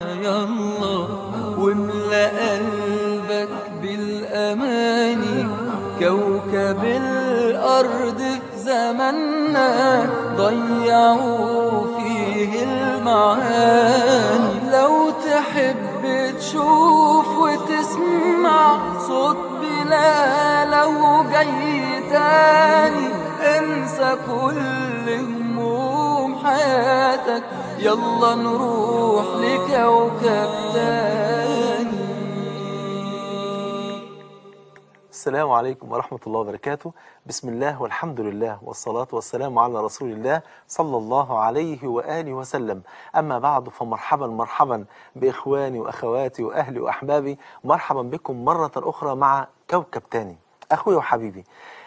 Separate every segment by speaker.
Speaker 1: يا الله واملأ قلبك بالأماني كوكب الأرض في زماننا ضيعوا فيه المعاني. لو تحب تشوف وتسمع صوت بلاله جاي تاني انسى كل هموم حياتك. يلا نروح لكوكب تاني.
Speaker 2: السلام عليكم ورحمة الله وبركاته. بسم الله والحمد لله والصلاة والسلام على رسول الله صلى الله عليه وآله وسلم. أما بعد فمرحبا مرحبا بإخواني وأخواتي وأهلي وأحبابي. مرحبا بكم مرة أخرى مع كوكب تاني. أخوي وحبيبي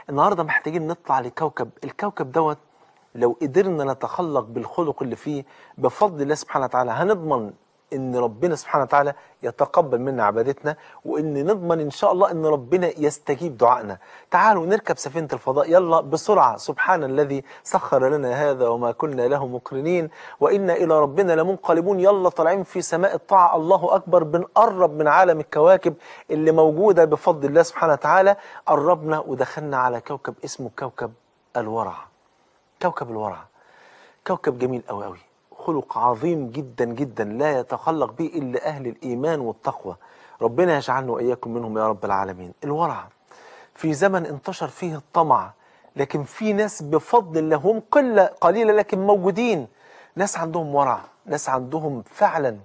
Speaker 2: النهاردة محتاجين نطلع لكوكب. الكوكب دوت لو قدرنا نتخلق بالخلق اللي فيه بفضل الله سبحانه وتعالى هنضمن إن ربنا سبحانه وتعالى يتقبل منا عبادتنا وإن نضمن إن شاء الله إن ربنا يستجيب دعائنا. تعالوا نركب سفينة الفضاء. يلا بسرعة. سبحان الذي سخر لنا هذا وما كنا له مقرنين. وإنا إلى ربنا لمنقلبون. يلا طالعين في سماء الطاعة. الله أكبر. بنقرب من عالم الكواكب اللي موجودة بفضل الله سبحانه وتعالى. قربنا ودخلنا على كوكب اسمه كوكب الورع. كوكب الورع. كوكب جميل قوي قوي خلق عظيم جدا جدا. لا يتخلق به إلا أهل الإيمان والتقوى. ربنا يجعلنا وإياكم منهم يا رب العالمين. الورع في زمن انتشر فيه الطمع لكن في ناس بفضل الله هم قلة قليلة لكن موجودين. ناس عندهم ورع ناس عندهم فعلا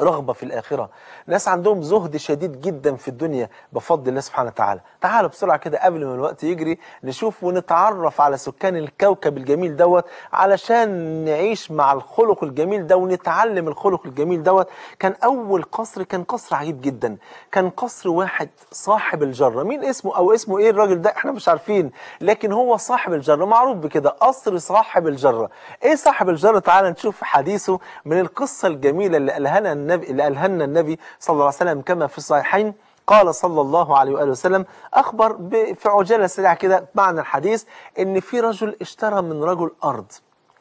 Speaker 2: رغبة في الآخرة. ناس عندهم زهد شديد جدا في الدنيا بفضل الله سبحانه وتعالى. تعالوا بسرعة كده قبل ما الوقت يجري نشوف ونتعرف على سكان الكوكب الجميل دوت علشان نعيش مع الخلق الجميل ده ونتعلم الخلق الجميل دوت. كان أول قصر كان قصر عجيب جدا. كان قصر واحد صاحب الجرة. مين اسمه أو اسمه إيه الراجل ده؟ إحنا مش عارفين. لكن هو صاحب الجرة. معروف بكده. قصر صاحب الجرة. إيه صاحب الجرة؟ تعالى نشوف حديثه من القصة الجميلة اللي قالها لنا النبي اللي قالها لنا النبي صلى الله عليه وسلم كما في الصحيحين قال صلى الله عليه وآله وسلم أخبر في عجالة سريعة كده معنى الحديث إن في رجل اشترى من رجل أرض.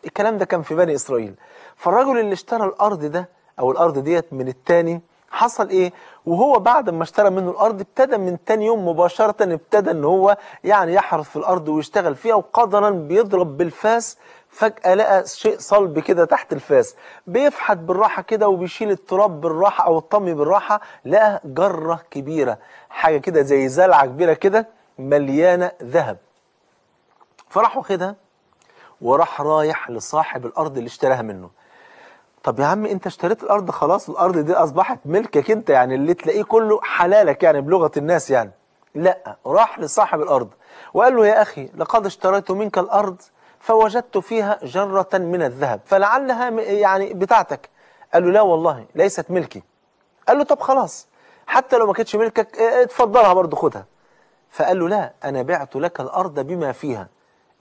Speaker 2: الكلام ده كان في بني إسرائيل. فالرجل اللي اشترى الأرض ده أو الأرض ديت من التاني حصل إيه؟ وهو بعد ما اشترى منه الأرض ابتدى من تاني يوم مباشرة ابتدى إن هو يعني يحرث في الأرض ويشتغل فيها وقدرا بيضرب بالفاس فجأة لقى شيء صلب كده تحت الفاس. بيفحت بالراحة كده وبيشيل التراب بالراحة أو الطمي بالراحة لقى جرة كبيرة حاجة كده زي زلعة كبيرة كده مليانة ذهب. فراح واخدها وراح رايح لصاحب الأرض اللي اشتراها منه. طب يا عم انت اشتريت الأرض خلاص الأرض دي أصبحت ملكك انت يعني اللي تلاقيه كله حلالك يعني بلغة الناس يعني. لا راح لصاحب الأرض وقال له يا أخي لقد اشتريت منك الأرض فوجدت فيها جرة من الذهب فلعلها يعني بتاعتك. قال له لا والله ليست ملكي. قال له طب خلاص حتى لو ما كانتش ملكك آه، اتفضلها برضه خدها. فقال له لا أنا بعت لك الأرض بما فيها.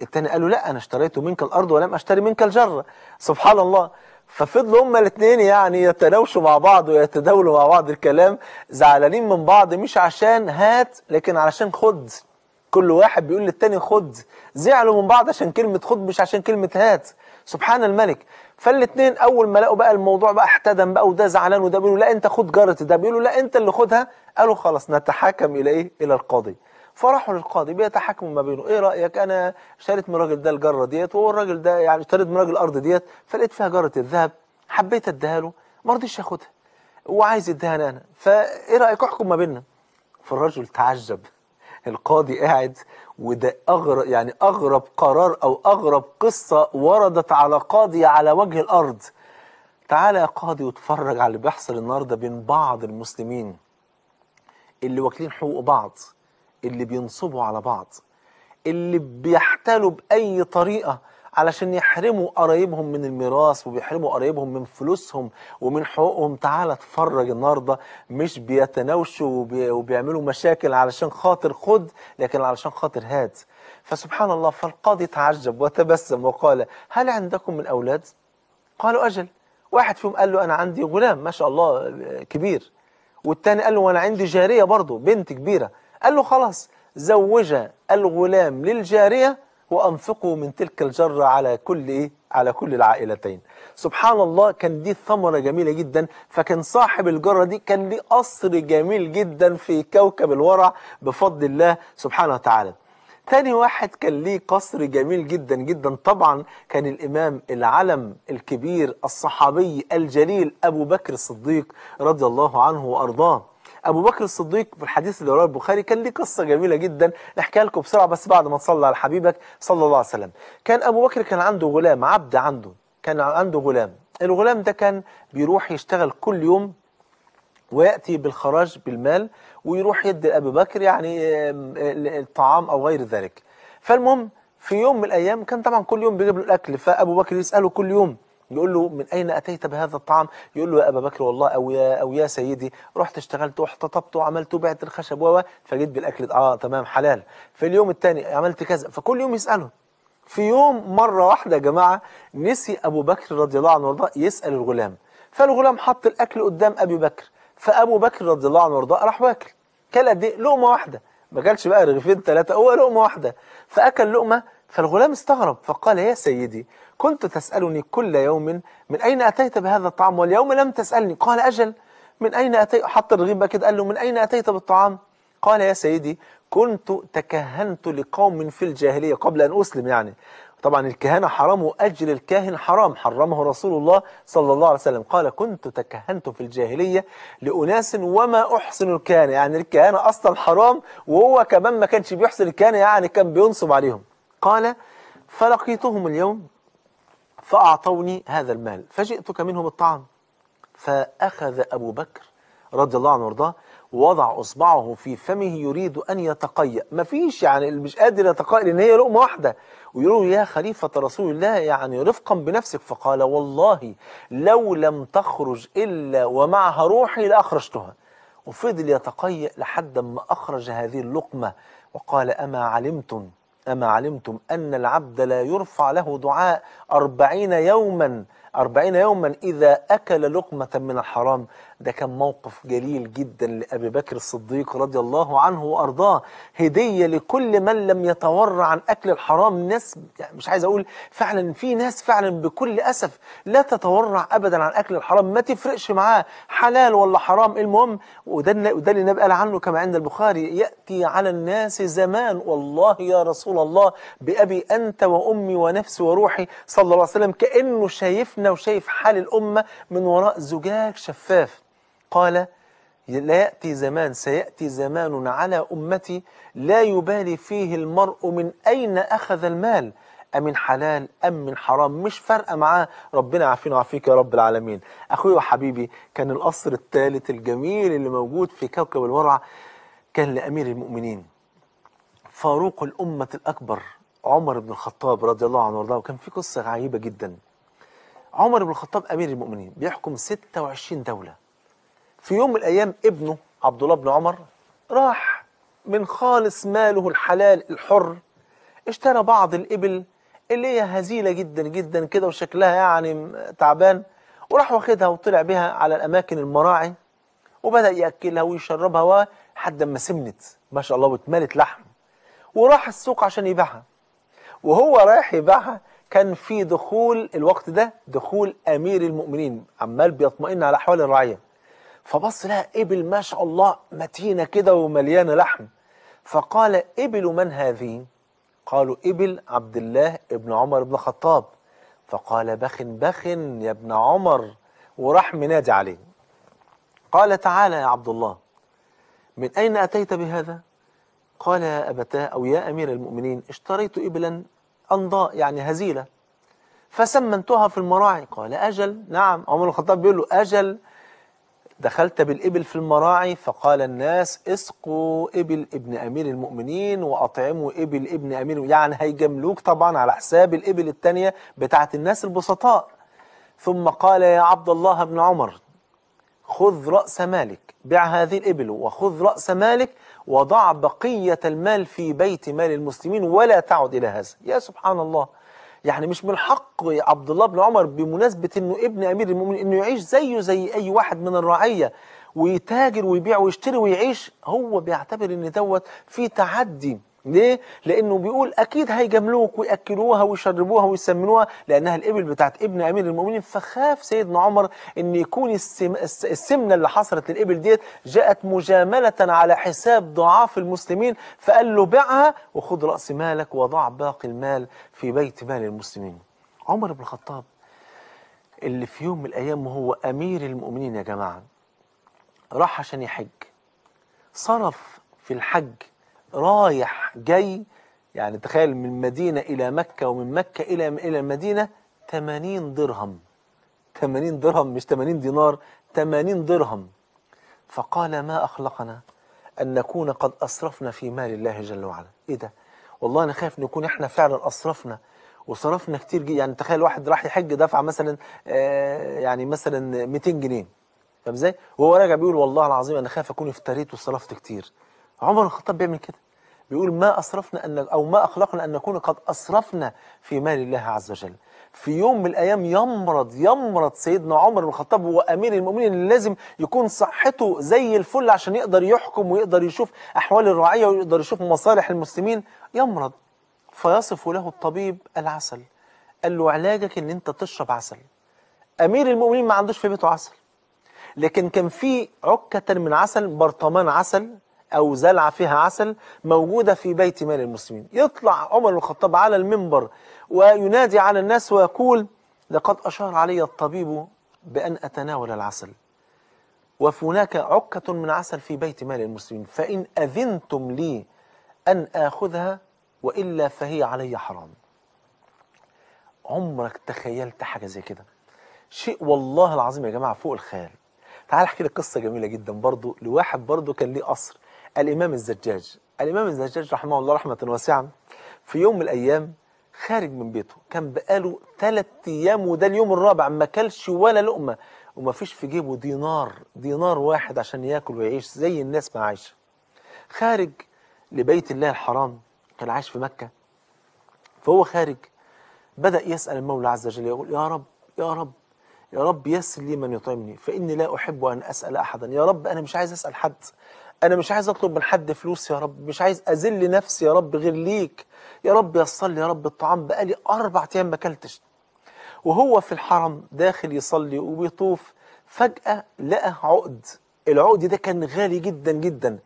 Speaker 2: التاني قال له لا أنا اشتريت منك الأرض ولم أشتري منك الجرة. سبحان الله. ففضلوا هما الاثنين يعني يتناوشوا مع بعض ويتداولوا مع بعض الكلام زعلانين من بعض مش عشان هات لكن علشان خد. كل واحد بيقول للتاني خد. زعلوا من بعض عشان كلمة خد مش عشان كلمة هات. سبحان الملك. فالاثنين أول ما لقوا بقى الموضوع بقى احتدم بقى وده زعلان وده بيقولوا لا أنت خد جارة ده بيقولوا لا أنت اللي خدها. قالوا خلاص نتحاكم إلى إيه إلى القاضي. فراحوا للقاضي بيتحاكموا ما بينه. إيه رأيك؟ أنا اشتريت من الراجل ده الجرة ديت وهو الراجل ده يعني اشتريت من راجل الأرض ديت فلقيت فيها جرة الذهب حبيت أديها له ما رضيش ياخدها وعايز يديها أنا. فإيه رأيك؟ احكم ما بيننا. فالرجل تعجب. القاضي قاعد وده أغرب يعني أغرب قرار أو أغرب قصة وردت على قاضي على وجه الأرض. تعالى يا قاضي واتفرج على اللي بيحصل النهارده بين بعض المسلمين اللي واكلين حقوق بعض. اللي بينصبوا على بعض اللي بيحتالوا بأي طريقة علشان يحرموا قرايبهم من الميراث وبيحرموا قرايبهم من فلوسهم ومن حقوقهم. تعالى اتفرج النهارده. مش بيتناوشوا وبي وبيعملوا مشاكل علشان خاطر خد لكن علشان خاطر هات. فسبحان الله فالقاضي تعجب وتبسم وقال هل عندكم من أولاد؟ قالوا أجل. واحد فيهم قال له أنا عندي غلام ما شاء الله كبير. والتاني قال له وأنا عندي جارية برضه بنت كبيرة. قال له خلاص زوج الغلام للجارية وأنفقوا من تلك الجرة على كل إيه؟ على كل العائلتين. سبحان الله كان دي ثمرة جميلة جدا. فكان صاحب الجرة دي كان ليه قصر جميل جدا في كوكب الورع بفضل الله سبحانه وتعالى. تاني واحد كان ليه قصر جميل جدا جدا. طبعا كان الإمام العلم الكبير الصحابي الجليل أبو بكر الصديق رضي الله عنه وأرضاه. أبو بكر الصديق في الحديث اللي وراه البخاري كان ليه قصة جميلة جدا. نحكيها لكم بسرعة بس بعد ما تصلى على حبيبك صلى الله عليه وسلم. كان أبو بكر كان عنده غلام عبد عنده كان عنده غلام. الغلام ده كان بيروح يشتغل كل يوم ويأتي بالخراج بالمال ويروح يدي لأبي بكر يعني الطعام أو غير ذلك. فالمهم في يوم من الأيام كان طبعا كل يوم بيجيب له الأكل فأبو بكر يسأله كل يوم يقول له من أين أتيت بهذا الطعام؟ يقول له يا أبا بكر والله أو يا, أو يا سيدي رحت اشتغلت واحتطبت وعملت وبعت الخشب و فجيت بالأكل آه تمام حلال. في اليوم الثاني عملت كذا فكل يوم يسأله في يوم مرة واحدة يا جماعة نسي أبو بكر رضي الله عنه وارضاه يسأل الغلام. فالغلام حط الأكل قدام أبي بكر فأبو بكر رضي الله عنه وارضاه راح واكل. كل قد إيه؟ لقمة واحدة. ما كانش بقى رغيفين ثلاثة هو لقمة واحدة. فأكل لقمة فالغلام استغرب فقال يا سيدي كنت تسألني كل يوم من أين أتيت بهذا الطعام؟ واليوم لم تسألني. قال أجل من أين أتيت؟ حط الرغيف بقى كده قال له من أين أتيت بالطعام؟ قال يا سيدي كنت تكهنت لقوم في الجاهلية قبل أن أسلم يعني. طبعا الكهانة حرام وأجر الكاهن حرام حرمه رسول الله صلى الله عليه وسلم. قال كنت تكهنت في الجاهلية لأناس وما أحسن الكهانة يعني الكهانة أصلا حرام وهو كمان ما كانش بيحسن الكهانة يعني كان بينصب عليهم. قال فلقيتهم اليوم فأعطوني هذا المال فجئتك منهم الطعام. فأخذ أبو بكر رضي الله عنه وارضاه وضع إصبعه في فمه يريد أن يتقيأ. مفيش يعني اللي مش قادر يتقيأ لأن هي لقمة واحدة. ويقولوا يا خليفة رسول الله يعني رفقا بنفسك. فقال والله لو لم تخرج إلا ومعها روحي لأخرجتها. وفضل يتقيأ لحد ما أخرج هذه اللقمة. وقال أما علمتم أما علمتم أن العبد لا يرفع له دعاء أربعين يوما أربعين يوما إذا أكل لقمة من الحرام. ده كان موقف جليل جدا لأبي بكر الصديق رضي الله عنه وأرضاه. هدية لكل من لم يتورع عن أكل الحرام. ناس يعني مش عايز أقول فعلا في ناس فعلا بكل أسف لا تتورع أبدا عن أكل الحرام. ما تفرقش معاه. حلال ولا حرام. المهم وده وده اللي النبي قال عنه كما عند البخاري. يأتي على الناس زمان. والله يا رسول الله بأبي أنت وأمي ونفسي وروحي. صلى الله عليه وسلم كأنه شايفنا وشايف حال الأمة من وراء زجاج شفاف. قال لا يأتي زمان سيأتي زمان على أمتي لا يبالي فيه المرء من أين أخذ المال. أمن حلال أم من حرام؟ مش فارقة معاه. ربنا يعافينا ويعافيك يا رب العالمين. أخوي وحبيبي كان القصر الثالث الجميل اللي موجود في كوكب الورع كان لأمير المؤمنين. فاروق الأمة الأكبر عمر بن الخطاب رضي الله عنه وارضاه. وكان في قصة عجيبة جدا. عمر بن الخطاب أمير المؤمنين بيحكم 26 دولة. في يوم من الأيام ابنه عبد الله بن عمر راح من خالص ماله الحلال الحر اشترى بعض الإبل اللي هي هزيلة جدا جدا كده وشكلها يعني تعبان وراح واخدها وطلع بها على الأماكن المراعي وبدأ يأكلها ويشربها لحد ما سمنت ما شاء الله واتملت لحم وراح السوق عشان يبيعها. وهو رايح يبيعها كان في دخول الوقت ده دخول أمير المؤمنين عمال بيطمئن على أحوال الرعية. فبص لها إبل ما شاء الله متينة كده ومليانة لحم. فقال إبل من هذه؟ قالوا إبل عبد الله ابن عمر بن الخطاب. فقال بخ بخ يا ابن عمر وراح منادي عليه قال تعالى يا عبد الله من أين أتيت بهذا؟ قال يا أبتاه أو يا أمير المؤمنين اشتريت إبلا أنضاء يعني هزيلة. فسمنتها في المراعي. قال أجل؟ نعم. عمر الخطاب بيقول له أجل؟ دخلت بالإبل في المراعي. فقال الناس اسقوا إبل ابن أمير المؤمنين وأطعموا إبل ابن أمير يعني هيجملوك طبعا على حساب الإبل التانية بتاعت الناس البسطاء. ثم قال يا عبد الله بن عمر خذ رأس مالك. بع هذه الإبل وخذ رأس مالك وضع بقية المال في بيت مال المسلمين ولا تعد إلى هذا. يا سبحان الله. يعني مش من حق عبد الله بن عمر بمناسبة إنه ابن أمير المؤمنين إنه يعيش زيه زي أي واحد من الرعية ويتاجر ويبيع ويشتري ويعيش هو بيعتبر إن دوت في تعدي. ليه؟ لأنه بيقول أكيد هيجاملوك ويأكلوها ويشربوها ويسمنوها لأنها الإبل بتاعت ابن أمير المؤمنين فخاف سيدنا عمر إن يكون السم الس- السمنة اللي حصلت للإبل ديت جاءت مجاملة على حساب ضعاف المسلمين فقال له بيعها وخذ رأس مالك وضع باقي المال في بيت مال المسلمين عمر بن الخطاب اللي في يوم من الأيام وهو أمير المؤمنين يا جماعة راح عشان يحج صرف في الحج رايح جاي يعني تخيل من المدينة إلى مكة ومن مكة إلى إلى المدينة 80 درهم. 80 درهم مش 80 دينار 80 درهم. فقال ما أخلقنا أن نكون قد أسرفنا في مال الله جل وعلا. إيه ده؟ والله أنا خايف نكون إحنا فعلا أسرفنا وصرفنا كتير يعني تخيل واحد راح يحج دفع مثلا آه يعني مثلا 200 جنيه. فاهم إزاي؟ وهو راجع بيقول والله العظيم أنا خايف أكون افتريت وصرفت كتير. عمر الخطاب بيعمل كده. بيقول ما اسرفنا ان أو ما أخلقنا أن نكون قد اسرفنا في مال الله عز وجل. في يوم من الأيام يمرض يمرض سيدنا عمر بن الخطاب وهو امير المؤمنين اللي لازم يكون صحته زي الفل عشان يقدر يحكم ويقدر يشوف أحوال الرعية ويقدر يشوف مصالح المسلمين يمرض فيصف له الطبيب العسل. قال له علاجك إن أنت تشرب عسل. أمير المؤمنين ما عندوش في بيته عسل. لكن كان في عكة من عسل برطمان عسل أو زلعة فيها عسل موجودة في بيت مال المسلمين. يطلع عمر بن الخطاب على المنبر وينادي على الناس ويقول لقد أشار علي الطبيب بأن أتناول العسل. وهناك عكة من عسل في بيت مال المسلمين. فإن أذنتم لي أن آخذها وإلا فهي علي حرام. عمرك تخيلت حاجة زي كده؟ شيء والله العظيم يا جماعة فوق الخيال. تعال احكي لك قصة جميلة جدا برضو لواحد برضو كان ليه قصر. الإمام الزجاج. الإمام الزجاج رحمه الله رحمة واسعة في يوم من الأيام خارج من بيته كان بقاله ثلاث أيام وده اليوم الرابع ما كلش ولا لقمة وما فيش في جيبه دينار دينار واحد عشان ياكل ويعيش زي الناس ما عايشة. خارج لبيت الله الحرام كان عايش في مكة فهو خارج بدأ يسأل المولى عز وجل يقول يا رب يا رب يا رب يسر لي من يطعمني فإني لا أحب أن أسأل أحدا يا رب أنا مش عايز أسأل حد. أنا مش عايز أطلب من حد فلوس يا رب مش عايز أذل نفسي يا رب غير ليك. يا رب يصل لي يا رب الطعام بقالي أربع أيام ما أكلتش. وهو في الحرم داخل يصلي وبيطوف فجأة لقى عقد. العقد ده كان غالي جدا جدا.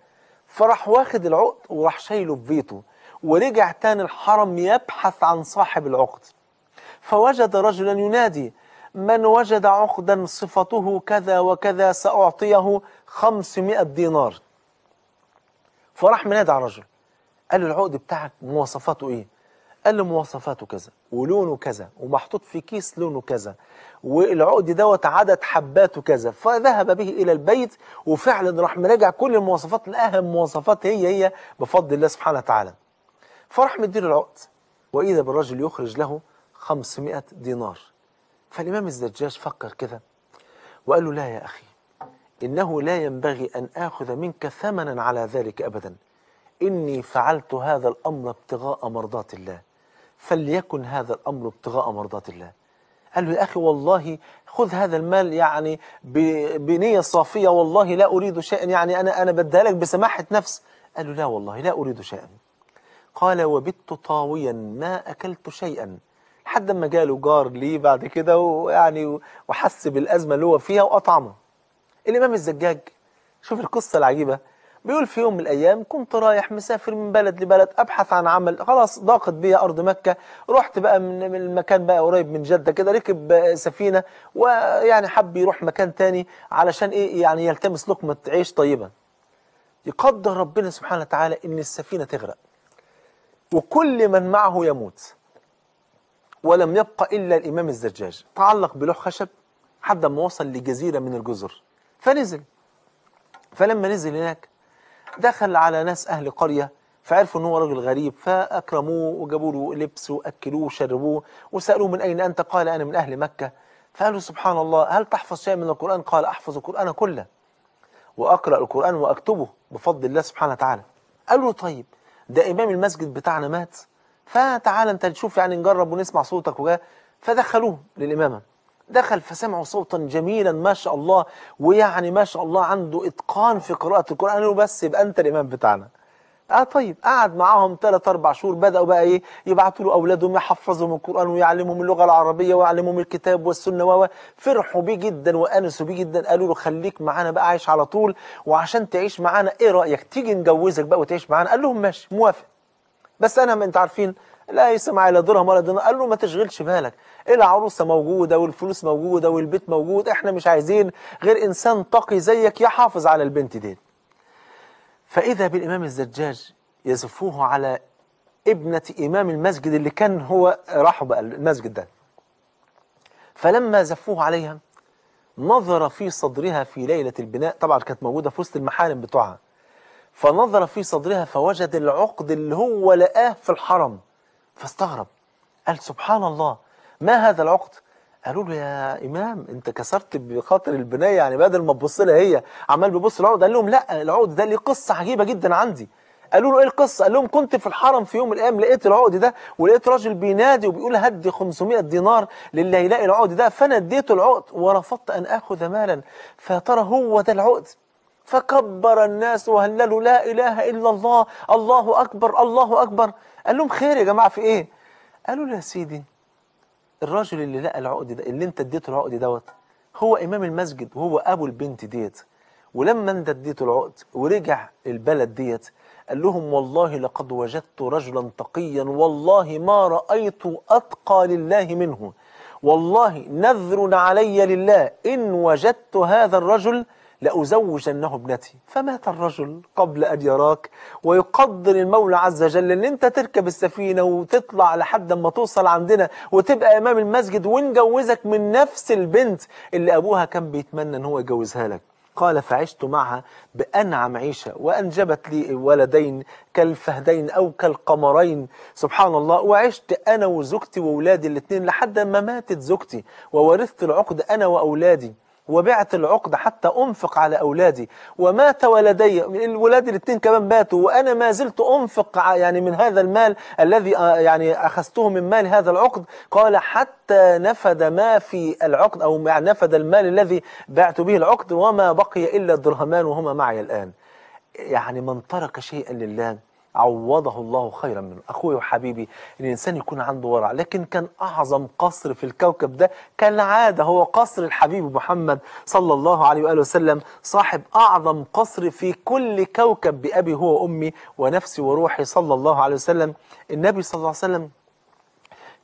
Speaker 2: فراح واخد العقد وراح شايله في بيته. ورجع تاني الحرم يبحث عن صاحب العقد. فوجد رجلا ينادي من وجد عقدا صفته كذا وكذا سأعطيه خمسمائة دينار. فراح منادى على الرجل قال له العقد بتاعك مواصفاته إيه؟ قال له مواصفاته كذا ولونه كذا ومحطوط في كيس لونه كذا والعقد دوت عدد حباته كذا فذهب به إلى البيت وفعلا راح مراجع كل المواصفات لقاها مواصفات هي هي بفضل الله سبحانه وتعالى. فراح مديله العقد وإذا بالرجل يخرج له 500 دينار. فالإمام الزجاج فكر كده وقال له لا يا أخي إنه لا ينبغي أن آخذ منك ثمنا على ذلك ابدا. إني فعلت هذا الأمر ابتغاء مرضات الله. فليكن هذا الأمر ابتغاء مرضات الله. قال له يا أخي والله خذ هذا المال يعني بنية صافية والله لا أريد شيئا يعني أنا أنا بديها لك بسماحة نفس. قال له لا والله لا أريد شيئا. قال وبت طاويا ما أكلت شيئا. لحد ما جاله جار ليه بعد كده ويعني وحس بالأزمة اللي هو فيها وأطعمه. الإمام الزجاج شوف القصة العجيبة بيقول في يوم من الأيام كنت رايح مسافر من بلد لبلد أبحث عن عمل خلاص ضاقت بيا أرض مكة رحت بقى من المكان بقى قريب من جدة كده ركب سفينة ويعني حب يروح مكان تاني علشان إيه يعني يلتمس لقمة عيش طيبة. يقدر ربنا سبحانه وتعالى إن السفينة تغرق وكل من معه يموت ولم يبقى إلا الإمام الزجاج. تعلق بلوح خشب حتى ما وصل لجزيرة من الجزر. فنزل. فلما نزل هناك دخل على ناس أهل قرية فعرفوا إن هو راجل غريب فأكرموه وجابوا له لبس وأكلوه وشربوه وسألوه من أين أنت؟ قال أنا من أهل مكة. فقالوا سبحان الله هل تحفظ شيء من القرآن؟ قال أحفظ القرآن كله وأقرأ القرآن وأكتبه بفضل الله سبحانه وتعالى. قالوا له طيب ده إمام المسجد بتاعنا مات فتعال أنت تشوف يعني نجرب ونسمع صوتك وجاه فدخلوه للإمامة. دخل فسمعوا صوتا جميلا ما شاء الله ويعني ما شاء الله عنده إتقان في قراءة القرآن قالوا بس يبقى أنت الإمام بتاعنا. آه طيب قعد معاهم ثلاث أربع شهور بدأوا بقى إيه؟ يبعتوا له أولادهم يحفظهم القرآن ويعلمهم اللغة العربية ويعلمهم الكتاب والسنة و فرحوا بيه جدا وأنسوا بيه جدا قالوا له خليك معانا بقى عايش على طول وعشان تعيش معانا إيه رأيك؟ تيجي نجوزك بقى وتعيش معانا؟ قال لهم ماشي موافق. بس أنا ما أنت عارفين لا يسمع لا درهم ولا دينار. قال له ما تشغلش بالك. العروسه موجودة والفلوس موجودة والبيت موجود. إحنا مش عايزين غير إنسان تقي زيك يحافظ على البنت دي. فإذا بالإمام الزجاج يزفوه على ابنة إمام المسجد اللي كان هو راحوا بقى المسجد ده. فلما زفوه عليها نظر في صدرها في ليلة البناء. طبعا كانت موجودة في وسط المحارم بتوعها. فنظر في صدرها فوجد العقد اللي هو لقاه في الحرم. فاستغرب. قال سبحان الله ما هذا العقد؟ قالوا له يا إمام أنت كسرت بخاطر البناية يعني بدل ما تبص لها هي عمال بيبص العقد قال لهم لا العقد ده ليه قصة عجيبة جدا عندي. قالوا له إيه القصة؟ قال لهم كنت في الحرم في يوم من الأيام لقيت العقد ده ولقيت راجل بينادي وبيقول هدي 500 دينار للي هيلاقي العقد ده. فانا اديته العقد ورفضت أن آخذ مالا فيا ترى هو ده العقد. فكبر الناس وهللوا لا إله إلا الله الله أكبر الله أكبر. قال لهم خير يا جماعة في إيه؟ قالوا له يا سيدي الراجل اللي لقى العقد ده اللي أنت اديته العقد دوت هو إمام المسجد وهو أبو البنت ديت. ولما أنت اديته العقد ورجع البلد ديت قال لهم والله لقد وجدت رجلا تقيا والله ما رأيت أتقى لله منه. والله نذر علي لله إن وجدت هذا الرجل لأزوجنه ابنتي. فمات الرجل قبل أن يراك ويقدر المولى عز وجل أن أنت تركب السفينة وتطلع لحد ما توصل عندنا وتبقى إمام المسجد ونجوزك من نفس البنت اللي أبوها كان بيتمنى أن هو يجوزها لك. قال فعشت معها بأنعم عيشة وأنجبت لي ولدين كالفهدين أو كالقمرين. سبحان الله وعشت أنا وزوجتي وأولادي الاثنين لحد ما ماتت زوجتي وورثت العقد أنا وأولادي. وبعت العقد حتى أنفق على أولادي. ومات ولدي الولاد الاثنين كمان ماتوا وأنا ما زلت أنفق يعني من هذا المال الذي يعني أخذته من مال هذا العقد. قال حتى نفد ما في العقد أو نفد المال الذي بعت به العقد وما بقي إلا الدرهمان وهما معي الآن. يعني من ترك شيئا لله عوضه الله خيرا منه أخوي وحبيبي. الإنسان يكون عنده ورع لكن كان أعظم قصر في الكوكب ده كالعاده هو قصر الحبيب محمد صلى الله عليه وآله وسلم صاحب أعظم قصر في كل كوكب بأبي هو وأمي ونفسي وروحي صلى الله عليه وسلم. النبي صلى الله عليه وسلم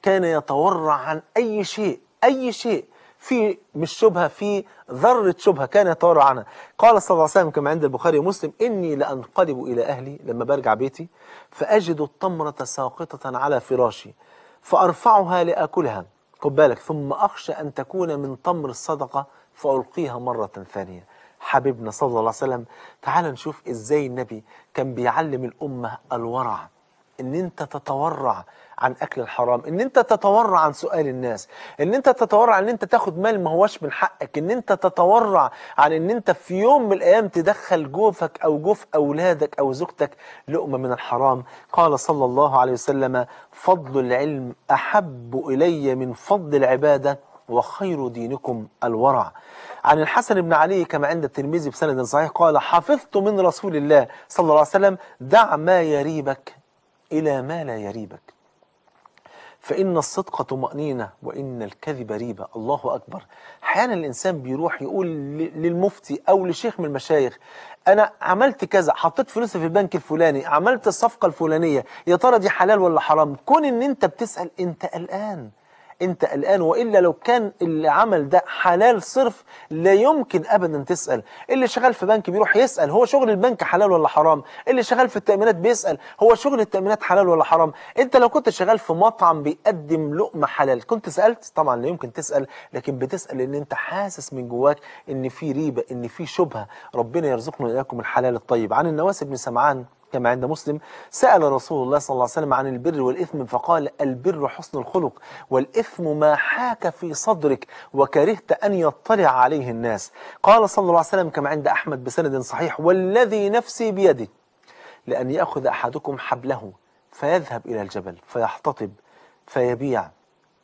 Speaker 2: كان يتورع عن أي شيء أي شيء. في مش شبهة في ذرة شبهة كان يتورع عنها. قال صلى الله عليه وسلم كما عند البخاري ومسلم إني لأنقلب إلى أهلي لما برجع بيتي فأجد التمرة ساقطة على فراشي فأرفعها لأكلها. خد بالك ثم أخشى أن تكون من تمر الصدقة فألقيها مرة ثانية. حبيبنا صلى الله عليه وسلم تعال نشوف إزاي النبي كان بيعلم الأمة الورع إن أنت تتورع عن أكل الحرام إن أنت تتورع عن سؤال الناس إن أنت تتورع إن أنت تاخد مال ما هوش من حقك إن أنت تتورع عن إن أنت في يوم من الأيام تدخل جوفك أو جوف أولادك أو زوجتك لقمة من الحرام. قال صلى الله عليه وسلم فضل العلم أحب إلي من فضل العبادة وخير دينكم الورع. عن الحسن بن علي كما عند الترمذي بسند صحيح قال حفظت من رسول الله صلى الله عليه وسلم دع ما يريبك إلى ما لا يريبك. فإن الصدق طمأنينة وإن الكذب ريبة. الله أكبر. أحيانا الإنسان بيروح يقول للمفتي أو لشيخ من المشايخ أنا عملت كذا حطيت فلوسي في البنك الفلاني عملت الصفقة الفلانية يا ترى دي حلال ولا حرام؟ كون إن أنت بتسأل أنت قلقان. أنت قلقان وإلا لو كان العمل ده حلال صرف لا يمكن ابدا تسأل. اللي شغال في بنك بيروح يسأل هو شغل البنك حلال ولا حرام؟ اللي شغال في التأمينات بيسأل هو شغل التأمينات حلال ولا حرام؟ أنت لو كنت شغال في مطعم بيقدم لقمة حلال كنت سألت؟ طبعا لا يمكن تسأل لكن بتسأل إن أنت حاسس من جواك إن في ريبة إن في شبهة. ربنا يرزقنا وإياكم الحلال الطيب. عن النواس بن سمعان كما عند مسلم سأل رسول الله صلى الله عليه وسلم عن البر والإثم فقال البر حسن الخلق والإثم ما حاك في صدرك وكرهت أن يطلع عليه الناس. قال صلى الله عليه وسلم كما عند أحمد بسند صحيح والذي نفسي بيده لأن يأخذ أحدكم حبله فيذهب إلى الجبل فيحتطب فيبيع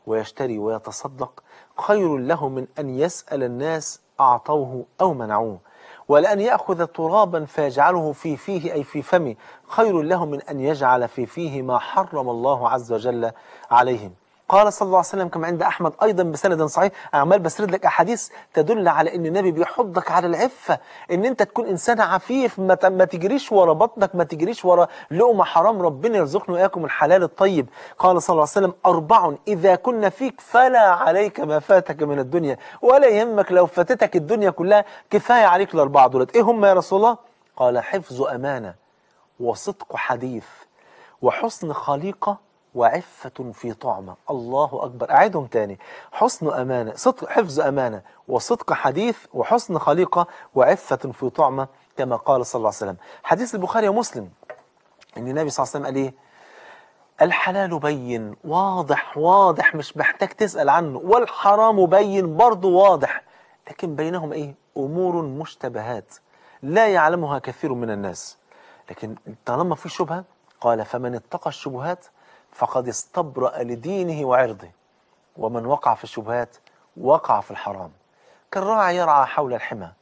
Speaker 2: ويشتري ويتصدق خير له من أن يسأل الناس أعطوه أو منعوه. ولأن يأخذ ترابا فيجعله في فيه أي في فمه. خير له من أن يجعل في فيه ما حرم الله عز وجل عليهم. قال صلى الله عليه وسلم كما عند أحمد أيضا بسند صحيح عمال بسرد لك أحاديث تدل على أن النبي بيحضك على العفة أن أنت تكون إنسان عفيف ما ما تجريش ورا بطنك ما تجريش ورا لقمة حرام ربنا يرزقنا وإياكم الحلال الطيب. قال صلى الله عليه وسلم أربع إذا كنا فيك فلا عليك ما فاتك من الدنيا ولا يهمك لو فاتتك الدنيا كلها كفاية عليك الأربعة دولت. إيه هم يا رسول الله؟ قال حفظ أمانة وصدق حديث وحسن خليقة وعفة في طعمة. الله أكبر. أعيدهم تاني. حسن أمانة صدق حفظ أمانة وصدق حديث وحسن خليقة وعفة في طعمة كما قال صلى الله عليه وسلم. حديث البخاري ومسلم أن النبي صلى الله عليه وسلم قال إيه؟ الحلال بين واضح واضح مش محتاج تسأل عنه. والحرام بين برضه واضح. لكن بينهم إيه؟ أمور مشتبهات. لا يعلمها كثير من الناس. لكن طالما في شبهة قال فمن اتقى الشبهات فقد استبرأ لدينه وعرضه ومن وقع في الشبهات وقع في الحرام. كالراعي يرعى حول الحمى